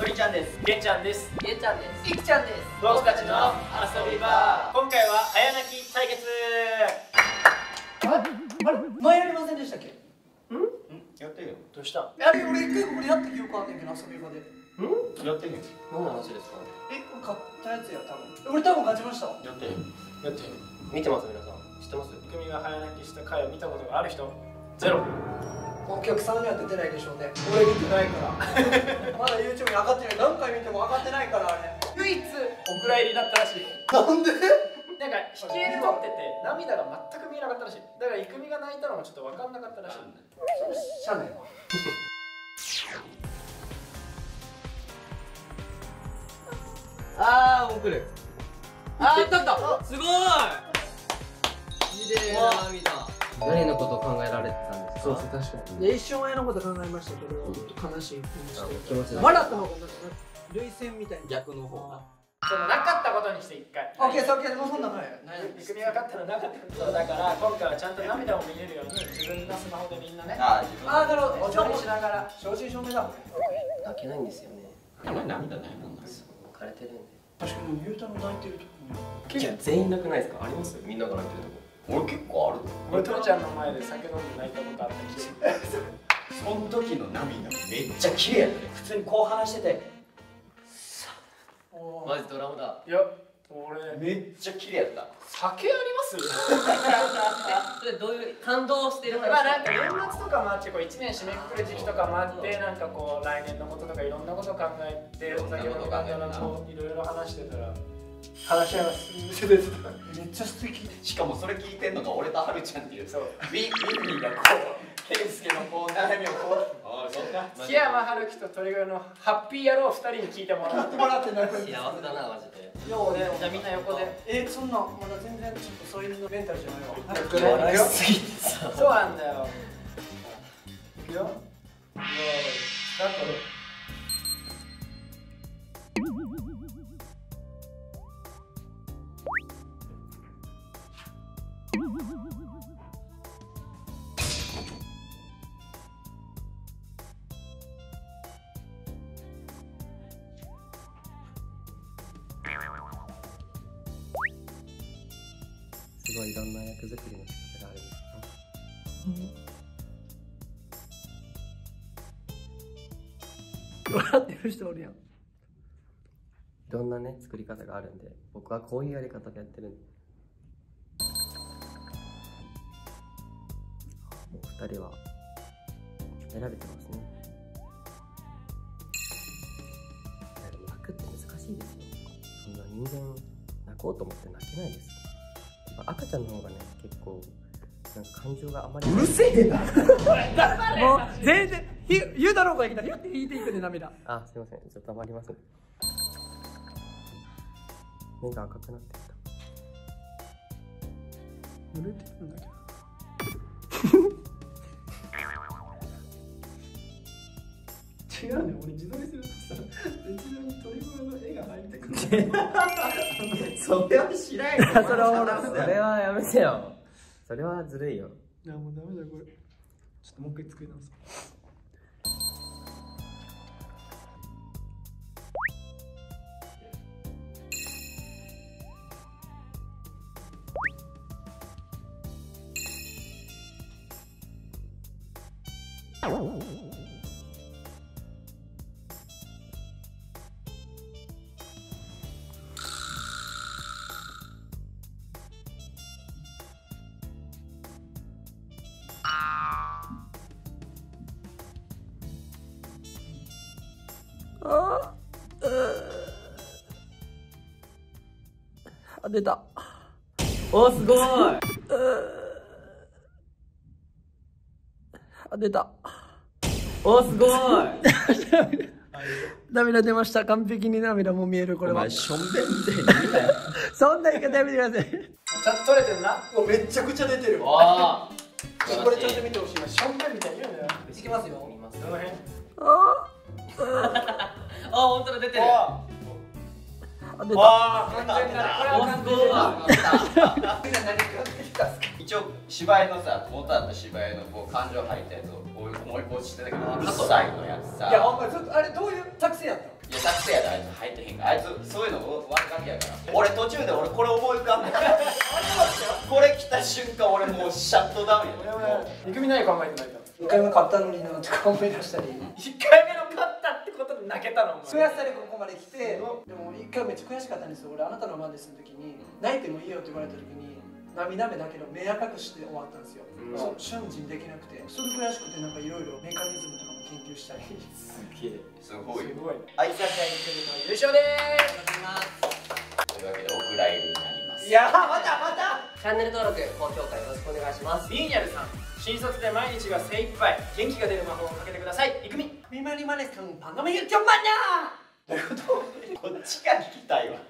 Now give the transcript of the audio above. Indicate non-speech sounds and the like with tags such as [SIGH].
とりちゃんです。けんちゃんです。げんちゃんです。いくちゃんです。僕たちの遊び場。今回は早泣き対決。あれ前やりませんでしたっけ？やってよ。どうした？あれ俺一回これやった記憶あんねんけど遊び場で。やってみよ。何の話ですか？え俺買ったやつや多分俺多分勝ちましたやってよ。やって見てます皆さん。知ってます？組が早泣きした回を見たことがある人ゼロお客さんには出てないでしょうね。俺見てないから。[LAUGHS] まだ YouTube に上がってない。何回見ても上がってないからあれ。唯一。お蔵入りだったらしい。なんで？なんか引き絵で撮ってて涙が全く見えなかったらしい。だから郁美が泣いたのもちょっと分かんなかったらしい。しゃあないわ [LAUGHS] あー送るあー来た来た。すごい。綺麗な涙。何のことを考えられてたんですかそうそう確かに。で一瞬親のこと考えましたけど悲しい気持ち気持ちだ笑った方がなんか涙腺みたいに逆の方が。そのなかったことにして一回。オッケーオッケー。もうそんなんない郁美が勝ったのなかったそうだから今回はちゃんと涙を見れるように自分のスマホでみんなね。ああ自分ああなるほど。お茶にしながら正真正銘だ泣けないんですよね。お前涙ないもんな枯れてるんで。確かにゆうたの泣いてるとこいや全員なくないですか？あります？みんなが泣いてるとこ俺結構ある俺とりちゃんの前で酒飲んで泣いたことあった気がする。[LAUGHS] その時の涙めっちゃ綺麗やったね。普通にこう話してておマジドラムだ。いや俺。めっちゃ綺麗やった。酒あります？[LAUGHS] それどういう感動してる話まあなんか年末とかもあってこう1年締めくくる時期とかもあってなんかこう来年のこととかいろんなこと考えてお酒飲みながらこういろいろ話してたら話し合いが進んでてめっちゃ素敵。しかもそれ聞いてんのが俺とはるちゃんっていう。そう。ウィウィンミーがこうケンスケのこう悩みをこう。ああそんな木山春樹と鳥越のハッピー野郎2人に聞いてもらって。もらってなる幸せだなマジでようねじゃあみんな横で。えそんなまだ全然ちょっとそういうのメンタルじゃないわ。笑いすぎ。そうなんだよ。いくよすごいろんな役作りの仕方があるんですね笑ってる人おるやんいろんなね作り方があるんで僕はこういうやり方でやってるんでもう二人は選べてますねいやでも泣くって難しいですよそんな人間泣こうと思って泣けないですぱ赤ちゃんの方がね結構なんか感情があまりうるせえな。もう全然ひゆうたろうが来たらひゅって引いていくで涙。あすいません。ちょっと黙ります。目が赤くなってきた。濡れてるんだけど違うね俺自撮りするとさ後ろに鳥越の絵が入ってくる [LAUGHS] それはしないよ。それはそれはやめてよ。それはずるいよ。いやもうダメだこれちょっともう一回作り直そうああ出た。おすごい。あ出た。おすごい。[LAUGHS] 涙出ました。完璧に涙も見えるこれは。しょんべんみたいに言うな。よ [LAUGHS] そんな言い方やめてください。ちゃんと撮れてるな。めっちゃくちゃ出てるわ。あこれちゃんと見てほしいションベンみたいに言うのよいきますよ見ますどの辺ああ本当だ。出てるああ出た完全だ。ねこれは完全だ。一応芝居のさ元あった芝居のこう感情入ったやつを思い越してたけど一切のやつさいやお前ずっとあれどういう作戦やったのいや下手くそやであいつ入ってへんからあいつそういうの分かってやから俺途中で俺これ思い浮かんでこれ来た瞬間俺もうシャトダウンや俺は憎みない考えてないか1回目買ったのになとか思い出したり。1回目の勝ったってことで泣けたの？お悔しさでここまで来てでも1回めっちゃ悔しかったんですよ。俺あなたの番でする時に泣いてもいいよって言われた時に涙目だけど目赤くして終わったんですよ、うん。そう瞬時にできなくて。それ悔しくてなんかいろいろメカニズムとかも研究したり。すげえ。すごい。すごい。はいさちゃんの優勝でというわけでお蔵入りになります。すいやーまたまた。チャンネル登録高評価よろしくお願いします。ビーニャルさん新卒で毎日が精一杯。元気が出る魔法をかけてください。いくみ。ミマリマネス君パンダムユッチョンマンニャーこっちが聞きたいわ